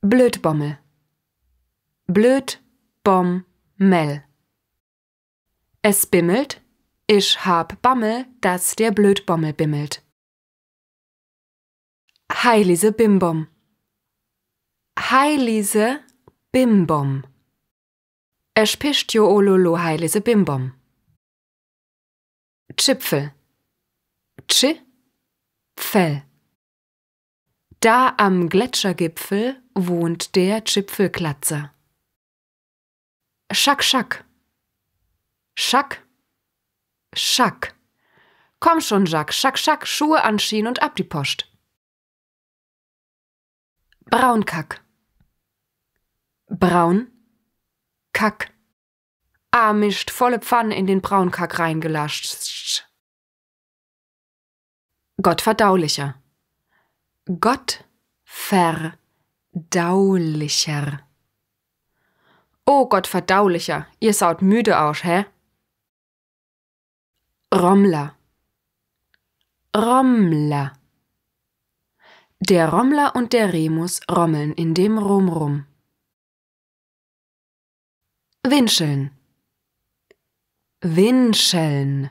Blödbommel. Blöd, bom, mel. Es bimmelt, ich hab Bammel, dass der Blödbommel bimmelt. Heilise Bimbom. Heilise Bimbom. Es pischt jo ololo heilise Bimbom. Chipfel. Chi, Pfell. Da am Gletschergipfel wohnt der Chipfelklatzer. Schack, schack. Schack, schack. Komm schon, Jacques, schack, schack, Schuhe anschienen und ab die Post. Braunkack. Braun, Kack. Ah, mischt volle Pfanne in den Braunkack reingelascht. Gottverdaulicher. Gottverdaulicher. Oh Gottverdaulicher, ihr saut müde aus, hä? Rommler. Rommler. Der Rommler und der Remus rommeln in dem Rum rum. Winscheln. Winscheln.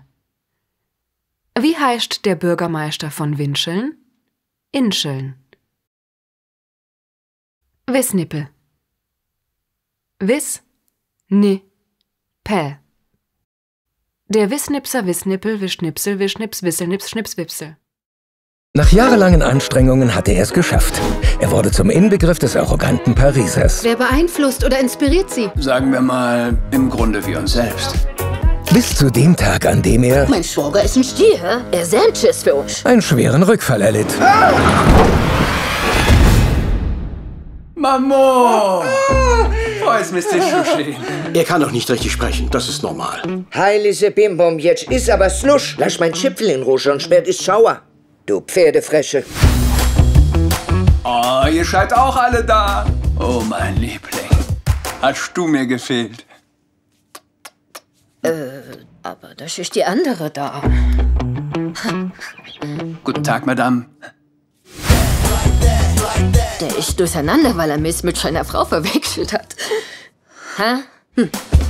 Wie heißt der Bürgermeister von Winscheln? Inscheln. Wissnippel. Wiss, ni, pel. Der Wissnipser Wissnippel, Wischnipsel, Wischnips, Wisselnips, Schnipswipsel. Nach jahrelangen Anstrengungen hatte er es geschafft. Er wurde zum Inbegriff des arroganten Parisers. Wer beeinflusst oder inspiriert Sie? Sagen wir mal, im Grunde wie uns selbst. Bis zu dem Tag, an dem er Mein Schwager ist ein Stier. Er Schiss für uns. einen schweren Rückfall erlitt. Mamo! Oh, jetzt müsst ihr Schuschi. Er kann doch nicht richtig sprechen, das ist normal. Heilige Bimbom, jetzt ist aber Slusch. Lass mein Chipfel in Ruhe, sonst wird es schauer. Du Pferdefresche. Oh, ihr seid auch alle da. Oh, mein Liebling. Hast du mir gefehlt? Aber das ist die andere da. Guten Tag, Madame. Der ist durcheinander, weil er Miss mit seiner Frau verwechselt hat. Hä?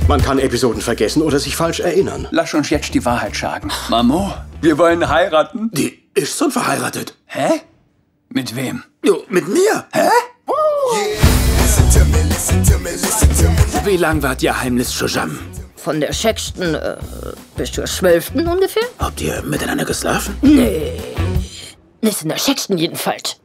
Man kann Episoden vergessen oder sich falsch erinnern. Lass uns jetzt die Wahrheit sagen. Mamo, wir wollen heiraten. Die ist schon verheiratet. Hä? Mit wem? Jo, mit mir. Hä? Wie lang wart ihr heimlich zusammen? Von der sechsten äh, bis zur zwölften ungefähr? Habt ihr miteinander geschlafen? Nee. Nicht in der sechsten jedenfalls.